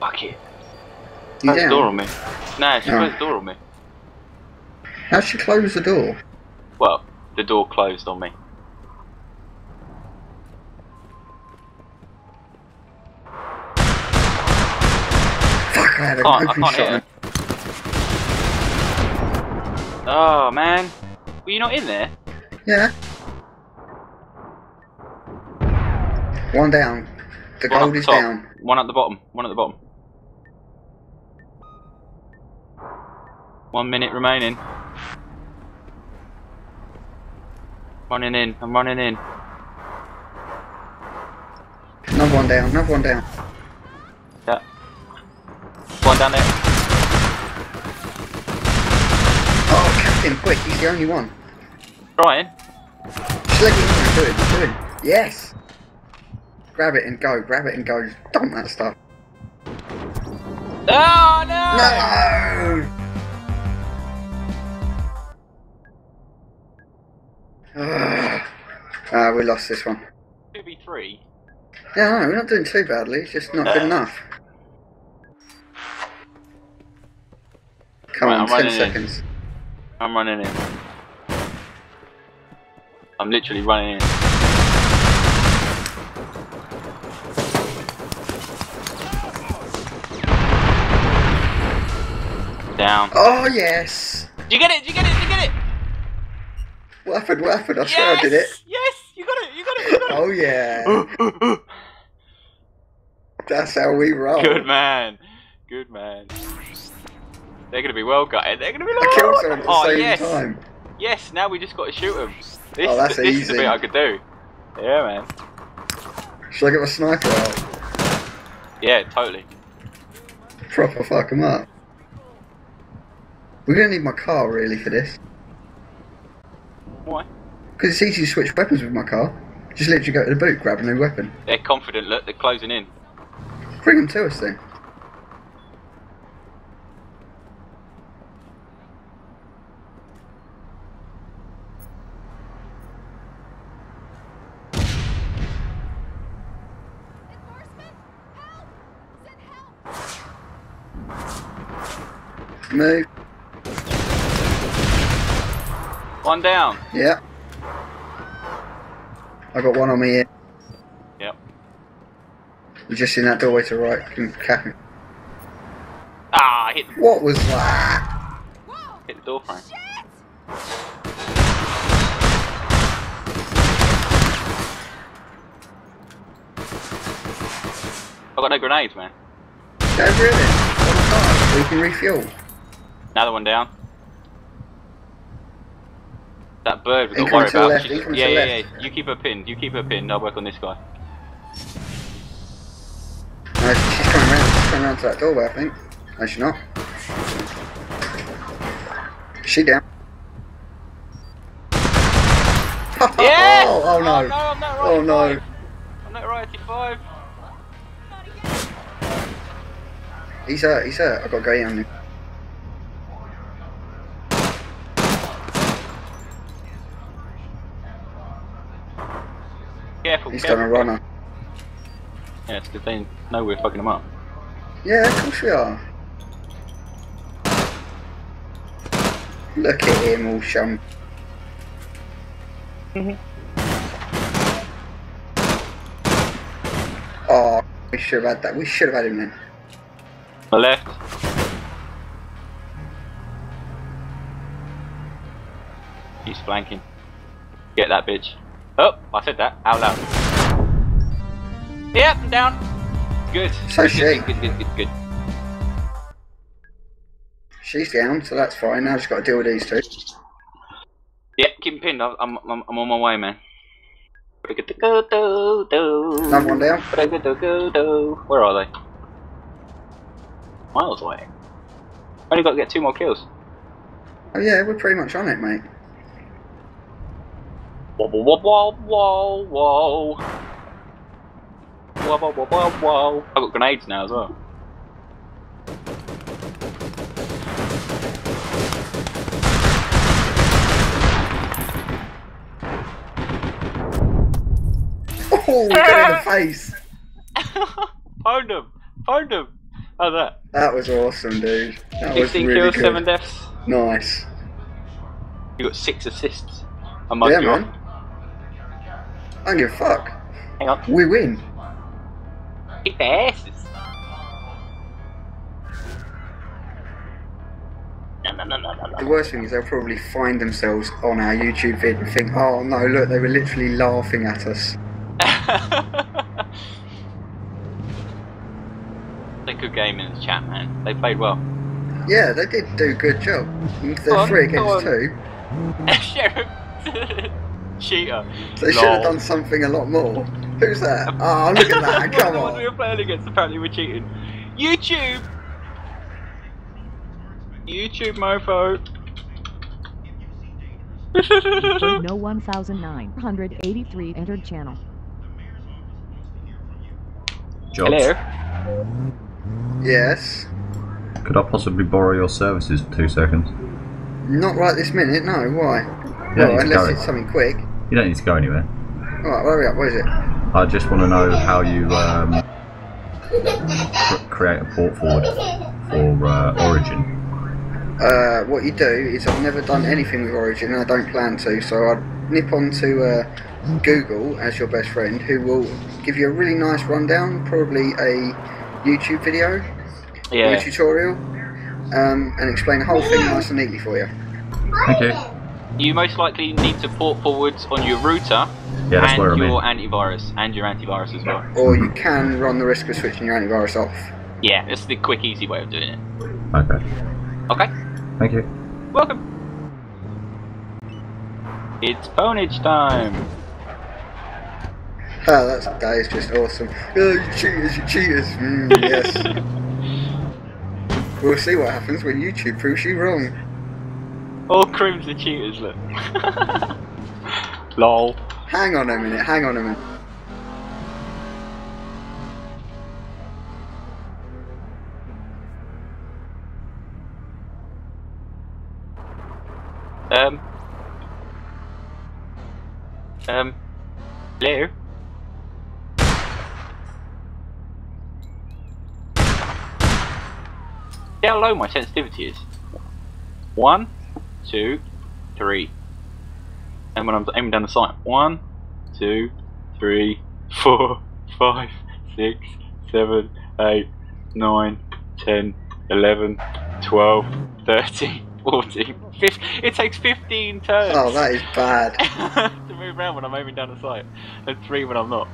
Fuck it. You Close the door on me. Nah, she Oh. closed the door on me. How'd she close the door? Well, the door closed on me. Fuck, I had an Can't, I open can't shot. hit her. Oh man, were you not in there? Yeah. One down. The One gold up is top, down. One at the bottom. One at the bottom. One minute remaining. Running in. I'm running in. Another one down. Another one down. Yeah. One down there. Oh, Captain, quick! He's the only one. Trying. Just let in. Do it. Do it. Yes. Grab it and go. Grab it and go. Dump that stuff. Oh no! No. Ah, we lost this one. Two v three. Yeah, no, we're not doing too badly. It's just not good enough. Come Right, on, I'm ten running in. seconds. I'm running in. I'm literally running in. Down. Oh yes. Did you get it? Did you get it? What happened? What happened? I swear I did it. Yes! You got it! You got it! You got Oh yeah. That's how we roll. Good man. Good man. They're gonna be well gutted. They're gonna be like, I killed someone at the oh same yes, time. yes. Now we just got to shoot them. This, Oh, that's this is the easy. bit I could do. Yeah, man. Should I get my sniper out? Yeah, totally. Proper fuck 'em up. We're gonna need my car really for this. Why? Because it's easy to switch weapons with my car. Just literally go to the boot, grab a new weapon. They're confident. Look, they're closing in. Bring them to us then. Move. One down. Yeah. I got one on me here. Yep. You're just in that doorway to the right. Can cap him. Ah, I hit, What was that? hit the door frame. I've got no grenades, man. Over it then. On the car. We can refuel. Another one down. That bird we've got to worry about. left, She's- yeah, yeah, yeah. You keep her pinned. You keep her pinned. I'll work on this guy. No, she's coming round. She's coming round to that doorway, I think. No, she's not. Is she down? Yes! Oh, oh no. Oh no! I'm not oh, right. Oh no. I'm not right. 85. He's hurt, he's hurt. I've got to go in on him. He's done a runner. Yeah, it's good they know we're fucking them up. Yeah, of course we are. Look at him all shum. Mm-hmm. oh, we should have had that. We should have had him then. My left. He's flanking. Get that bitch. Oh, I said that out loud. Yep, I'm down. Good. So good, she. good, good, good, good. She's down, so that's fine. Now I've just got to deal with these two. Yep, keep him pinned. I'm, I'm, I'm I'm on my way, man. Another one down. Where are they? Miles away. Only got to get two more kills. Oh yeah, we're pretty much on it, mate. Whoa, whoa, whoa, whoa, whoa, whoa. Whoa, whoa, whoa, whoa, whoa. I've got grenades now as well. Oh, we got in the face. Found him! Found him! How's that? That was awesome, dude. That was 16 really kills, good. 7 deaths. Nice. You got 6 assists. I must Yeah, man. on. I don't give a fuck. Hang on. We win. Kick their asses. No, no, no, no, no, The worst thing is they'll probably find themselves on our YouTube vid and think, oh no, look, they were literally laughing at us. It's a good game in the chat, man. They played well. Yeah, they did do a good job. They're on, three against two. Sheriff. Cheater. They should have done something a lot more. Who's that? Oh, look at that, come the ones we were playing against apparently were cheating. YouTube! YouTube mofo. No 1983 entered channel. Jobs. Hello. Yes. Could I possibly borrow your services for two seconds? Not right this minute, no, why? You Well, unless it's something quick. You don't need to go anywhere. Alright, hurry up, what is it? I just want to know how you um, cr- create a port forward for uh, Origin. Uh, what you do is I've never done anything with Origin and I don't plan to, so I'd nip onto uh, Google as your best friend who will give you a really nice rundown, probably a YouTube video, or a tutorial, um, and explain the whole thing nice and neatly for you. Thank you. You most likely need to port forwards on your router Yeah, that's and where I'm your antivirus. And your antivirus as well. Or you can run the risk of switching your antivirus off. Yeah, it's the quick, easy way of doing it. Okay. Okay? Thank you. Welcome. It's ponage time. Oh, that's, that is just awesome. Oh, you cheaters, you cheaters. Mm, yes. we'll see what happens when YouTube proves you wrong. All crims are cheaters, look. Lol. Hang on a minute, hang on a minute. Um. Um. Hello? See how low my sensitivity is? One, two, three. And when I'm aiming down the sight, one, two, three, four, five, six, seven, eight, nine, ten, eleven, twelve, thirteen, fourteen, fifteen. It takes 15 turns Oh, that is bad. to move around when I'm aiming down the sight, and three when I'm not.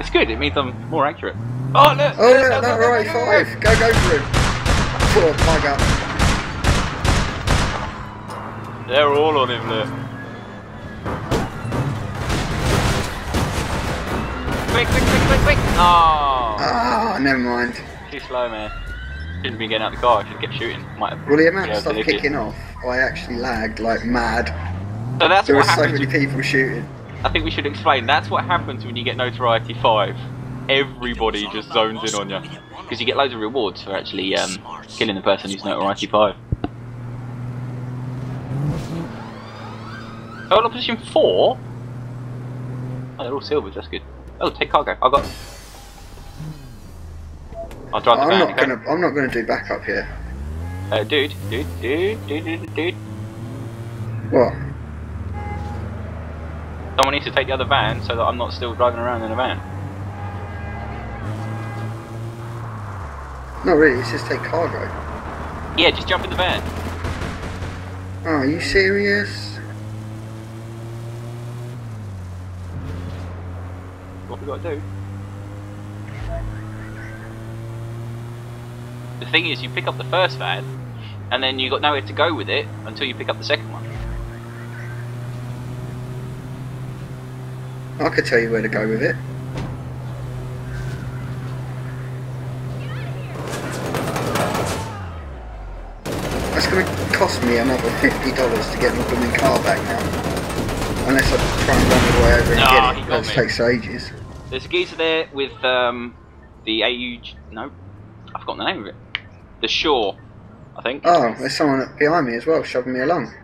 It's good. It means I'm more accurate. Oh look! Oh, look, no, no, no, right, five. Go, go for it. Oh, Poor bugger. They're all on him, look. Quick, quick, quick, quick, quick! Oh! Oh, never mind. Too slow, man. Shouldn't be getting out the car, I should get shooting. Might have well, the amount stopped kicking it. off, I actually lagged like mad. So that's there what were so many people shooting. I think we should explain. That's what happens when you get Notoriety 5. Everybody just zones in on you. Because you get loads of rewards for actually um, killing the person who's Notoriety 5. Total position four? Oh, they're all silvers, that's good. Oh, take cargo. I got. I'll drive the I'm van. Not okay? gonna, I'm not going to do backup here. Uh, dude, dude, dude, dude, dude, dude. What? Someone needs to take the other van so that I'm not still driving around in a van. Not really, it's just take cargo. Yeah, just jump in the van. Oh, are you serious? We got to do? The thing is, you pick up the first van, and then you got nowhere to go with it until you pick up the second one. I could tell you where to go with it. That's going to cost me another fifty dollars to get my blooming car back now. Unless I try and run all the way over and Nah, get it. got That me. takes ages. There's a geezer there with um, the AUG. No, I've forgotten the name of it. The Shore, I think. Oh, there's someone behind me as well, shoving me along.